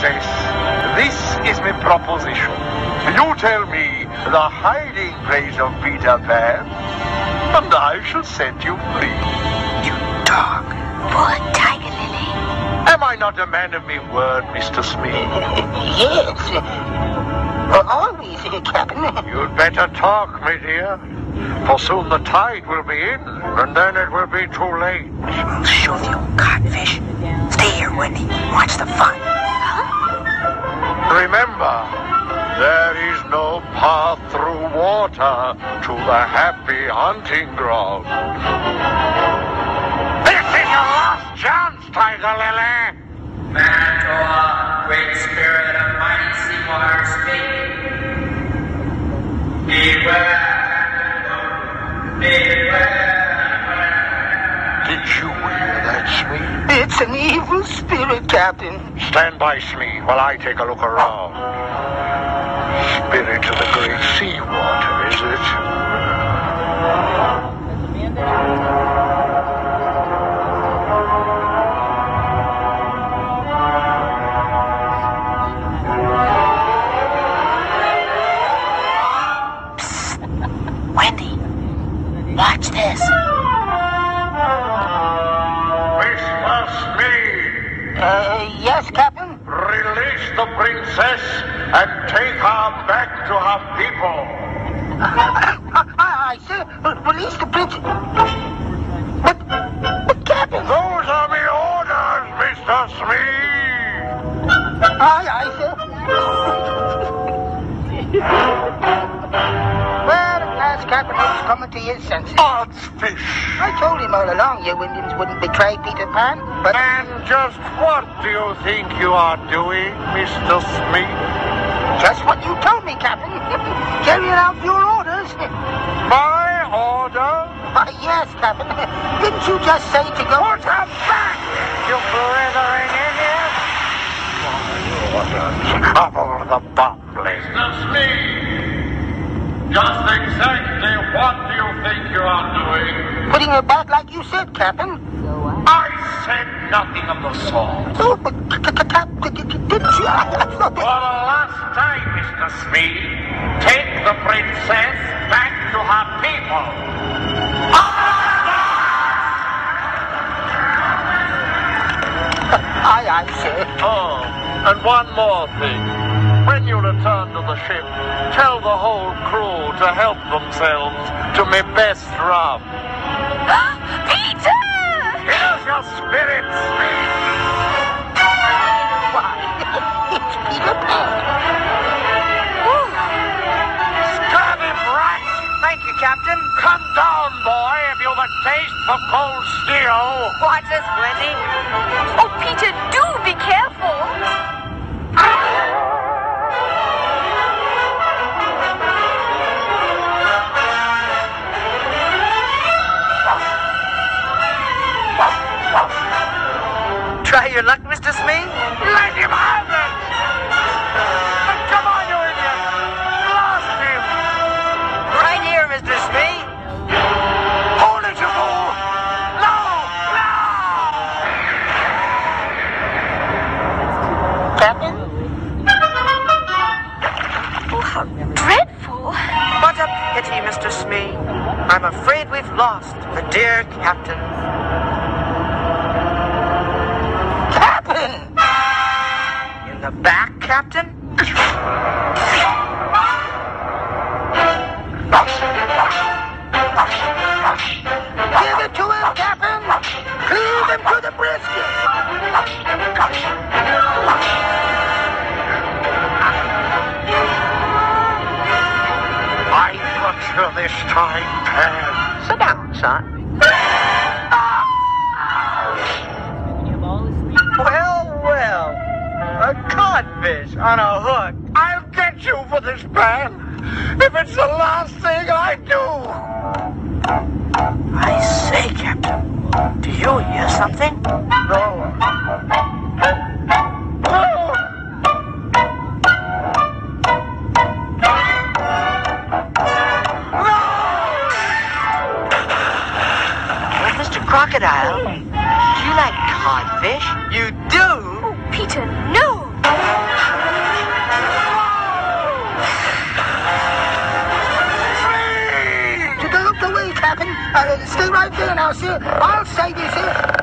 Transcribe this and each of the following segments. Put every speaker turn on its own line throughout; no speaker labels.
this is my proposition. You tell me the hiding place of Peter Pan, and I shall set you free.
You dog.
Poor Tiger Lily.
Am I not a man of my word, Mr. Smee?
yes. Uh, always, Captain.
You'd better talk, my dear. For soon the tide will be in, and then it will be too late.
I'll show the old codfish. Stay here, Wendy. Watch the fun.
Remember, there is no path through water to the happy hunting ground. This is your last chance, Tiger Lily.
An evil spirit, Captain.
Stand by, Smee, while I take a look around. Spirit of the great sea water, princess and take her back to her people.
Aye, aye, sir. Uh, Release the prince. But, but, Captain.
Those are my orders, Mr. Smee.
Aye, aye, sir. Well, at last, Captain Hook's coming to his senses.
Odds fish.
I told him all along you Indians wouldn't betray Peter Pan, but...
And just what do you think you are doing, Mr. Smee?
Just what you told me, Captain. Carrying out your orders.
My order?
Why, yes, Captain. Didn't you just say to go...
Put her back, you blithering idiot! Orders. Cover the bumbling.
Mr. Smee, just exactly what do you think you are doing?
Putting her back like you said, Captain.
I said nothing of the sort.
Oh, but, c- c- Cap, d- d- d- didn't you? I, I thought
For the last time, Mr. Smee, take the princess back to her people.
Aye, aye, sir.
Oh, and one more thing. When you return to the ship, tell the whole crew to help themselves to my best rum.
Peter!
Here's your spirit, Smee.
Why, it's Peter Pan.
Scurvy brat!
Thank you, Captain.
Come down, boy, if you've a taste for cold steel.
Watch this, Wendy.
Oh, Peter, do be careful! How dreadful!
What a pity, Mr. Smee. I'm afraid we've lost the dear captain.
Captain!
In the back, Captain?
Give it to him, Captain! Cleave him to the brisket!
This time, Pan.
Sit down, son. Well, well. A codfish on a hook.
I'll get you for this, Pan. If it's the last thing I do.
I say, Captain, do you hear something? crocodile. Do you like codfish? You do?
Oh, Peter, no! Free! Develop the way, Captain.
Uh, stay right there now, sir. I'll save you, sir.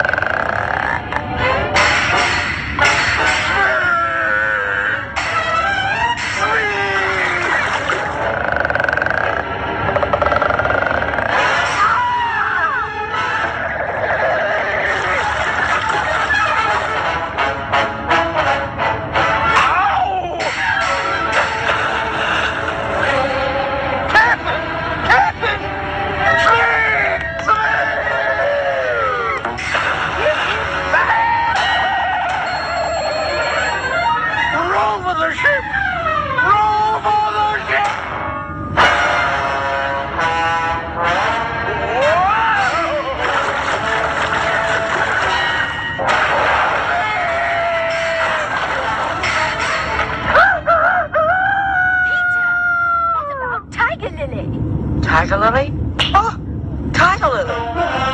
tiger lily. Tiger lily?
Oh, tiger lily.